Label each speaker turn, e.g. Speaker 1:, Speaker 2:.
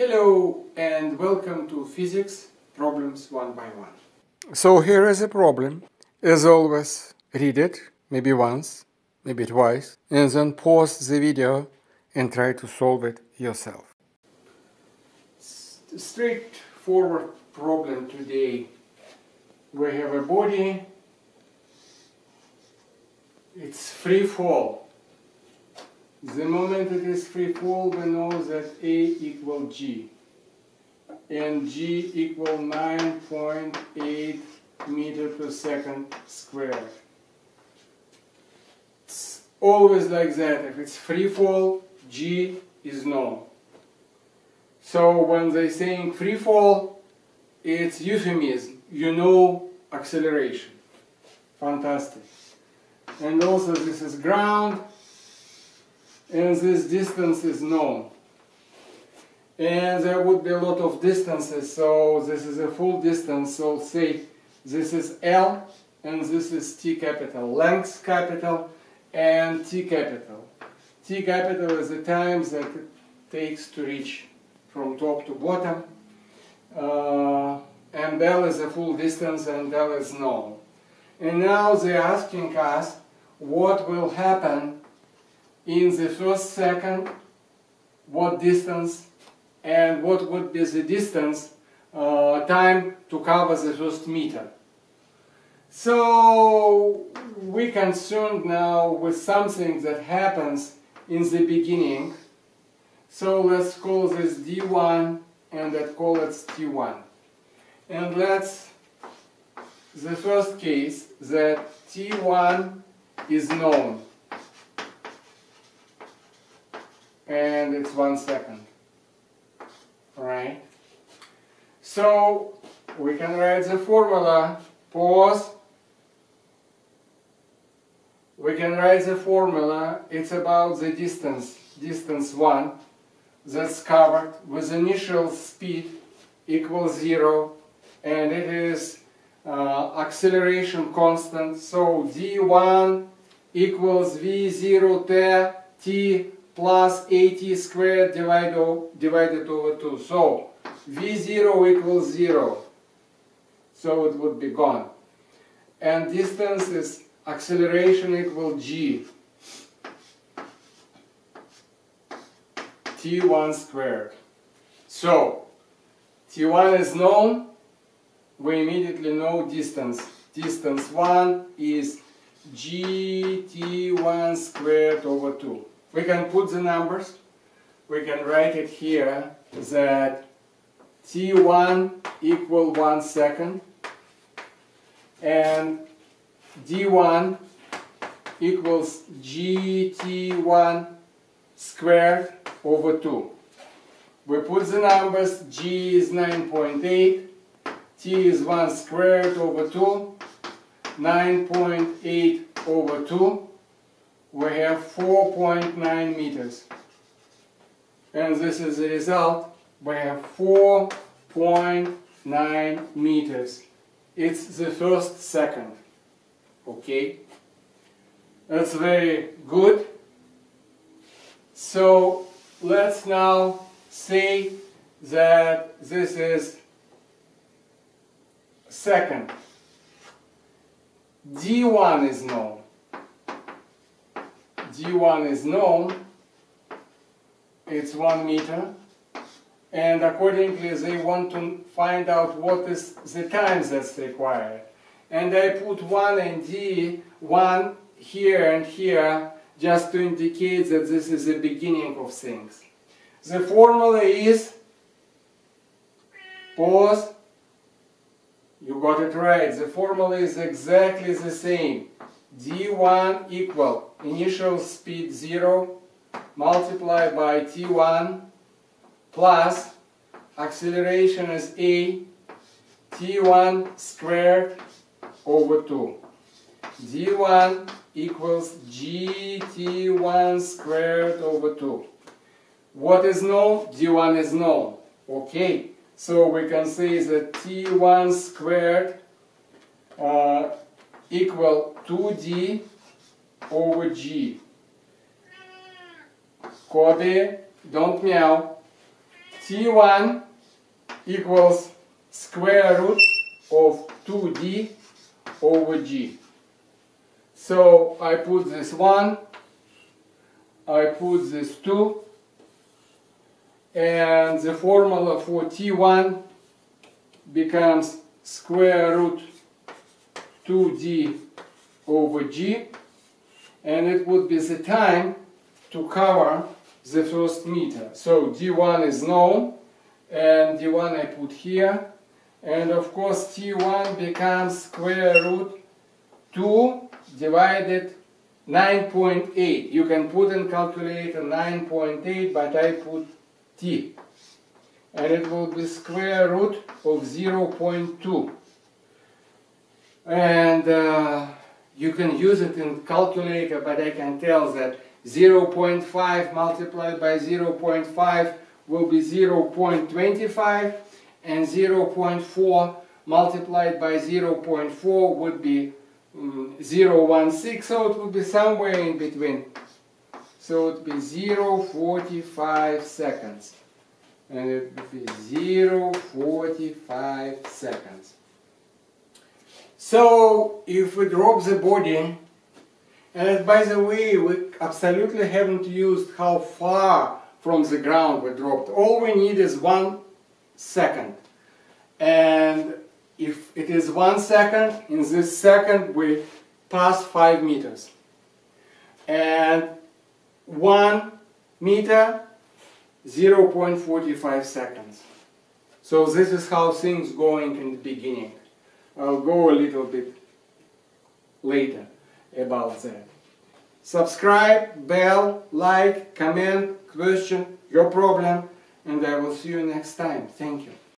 Speaker 1: Hello and welcome to Physics Problems One by One.
Speaker 2: So here is a problem. As always, read it, maybe once, maybe twice, and then pause the video and try to solve it yourself.
Speaker 1: Straightforward problem today. We have a body, it's free fall. The moment it is free fall, we know that A equal G. And G equal 9.8 meter per second squared. It's always like that. If it's free fall, G is known. So when they saying free fall, it's euphemism. You know acceleration. Fantastic. And also this is ground, and this distance is known. And there would be a lot of distances, so this is a full distance, so say this is L and this is T capital, length capital and T capital. T capital is the time that it takes to reach from top to bottom. Uh, and L is a full distance and L is known. And now they're asking us what will happen in the first second, what distance, and what would be the distance uh, time to cover the first meter. So we concerned now with something that happens in the beginning. So let's call this D1 and let's call it T1. And let's, the first case that T1 is known. And it's one second. Right? So we can write the formula, pause. We can write the formula, it's about the distance, distance 1, that's covered with initial speed equals 0, and it is uh, acceleration constant, so d1 equals v0 t plus at squared divided, divided over 2. So v0 equals 0. So it would be gone. And distance is acceleration equal g. t1 squared. So t1 is known. We immediately know distance. Distance 1 is gt1 squared over 2. We can put the numbers. We can write it here that t1 equal 1 second and d1 equals gt1 squared over 2. We put the numbers, g is 9.8, t is 1 squared over 2, 9.8 over 2, we have 4.9 meters. And this is the result. We have 4.9 meters. It's the first second. Okay? That's very good. So let's now say that this is second. D1 is known d1 is known, it's 1 meter, and accordingly they want to find out what is the time that's required. And I put 1 and d, 1 here and here, just to indicate that this is the beginning of things. The formula is, pause, you got it right, the formula is exactly the same d1 equal initial speed 0 multiplied by t1 plus acceleration is a t1 squared over 2 d1 equals gt1 squared over 2 what is known? d1 is known okay so we can say that t1 squared uh, equal 2d over g. Kobe, don't meow. T1 equals square root of 2D over G. So I put this 1, I put this 2, and the formula for T1 becomes square root 2D over G, and it would be the time to cover the first meter. So D1 is known, and D1 I put here, and of course T1 becomes square root 2 divided 9.8. You can put in calculator 9.8, but I put T. And it will be square root of 0.2. And uh, you can use it in calculator, but I can tell that 0.5 multiplied by 0.5 will be 0.25 and 0.4 multiplied by 0.4 would be um, 0.16 so it would be somewhere in between. So it would be 0.45 seconds. And it would be 0.45 seconds so if we drop the body and by the way, we absolutely haven't used how far from the ground we dropped. All we need is one second. And if it is one second, in this second we pass five meters. And one meter, 0.45 seconds. So this is how things going in the beginning. I'll go a little bit later about that. Subscribe, bell, like, comment, question, your problem, and I will see you next time. Thank you.